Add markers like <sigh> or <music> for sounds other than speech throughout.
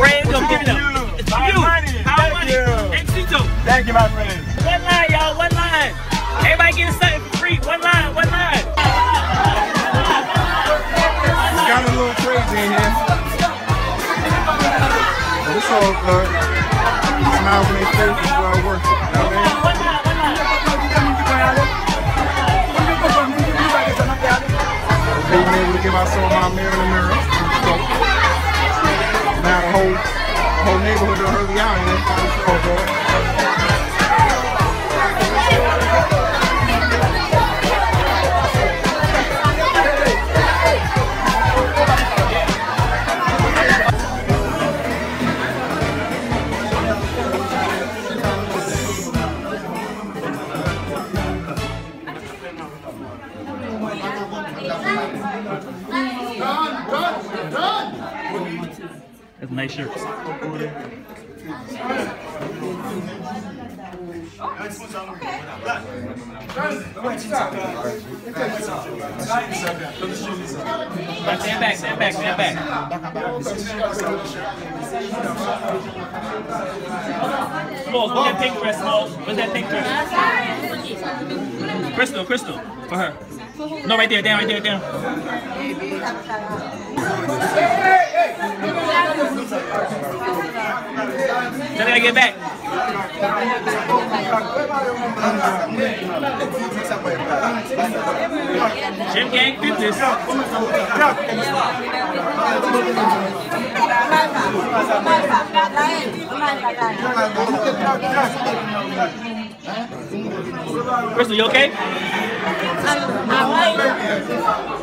Brandon, what you- Brandon, come give it up. It's Power you. money. Power Thank money. you. Thank you, my friend. One line, y'all. One line. Everybody getting something for free. One line. One line. It's got a little crazy in here. But it's all good. Smile on their face is well worth it. You know what I mean? One line. One line. Being able to give out some of my mirror in the mirror. Neighborhood it. It's all good. That's nice shirt. Stand back, stand back, stand back. Smalls, what's that pink dress, Smalls? What's that pink dress? Crystal, Crystal, for her. No, right there, down, right there, down. Tell I get back. Jim Gang Fitness. Crystal, you okay?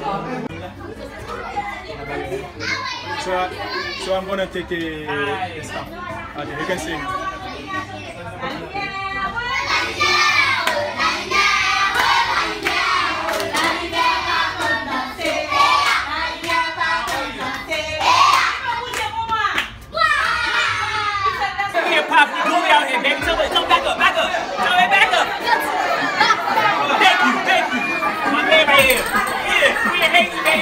Um, So, so I'm gonna take the, the stuff. Okay, you can movie out here, back up, back up. Back up. Thank you, thank you. My man right here. Yeah, we ain't hating, baby.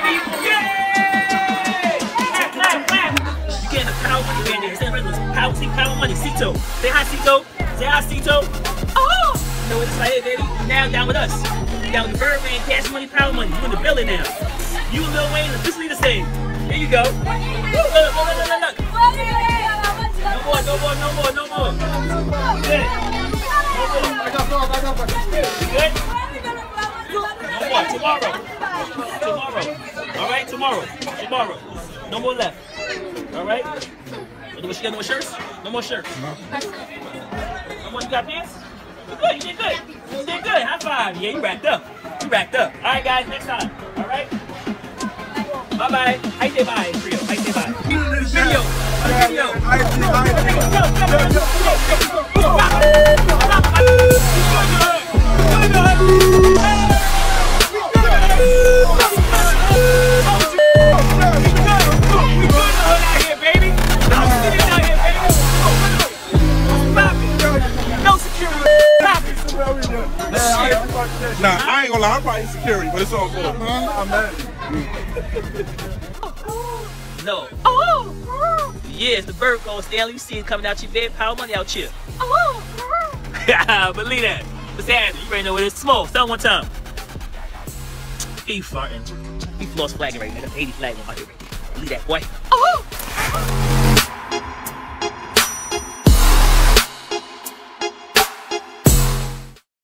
It's like, baby? Now down with us. Down with the Birdman, Cash Money, Power Money. You in the building now. You and Lil Wayne officially the same. Here you go. Look, look, look, look, look, look. No more, no more, no more, no more. Good. You good? No more. Tomorrow. Tomorrow. All right, tomorrow. Tomorrow. No more left. All right? No more, no more shirts? No more shirts. No more, you got pants? You good, you did good. You did good. High five. Yeah, you racked up. You racked up. All right, guys, next time. All right? Bye-bye. You say bye, Trio? You say bye? Video. Video. Nah, I ain't gonna lie, I'm probably security, but it's all good. I'm mad. No. Oh. Yeah, it's the bird call. Stanley, you see it coming out your bed. Power money out here. Oh. <laughs> Believe that. What's happening? You already know what it is. Small. Tell one time. He farting. He floss flagging right now. That's 80 flag on my here. Believe that, boy. Oh.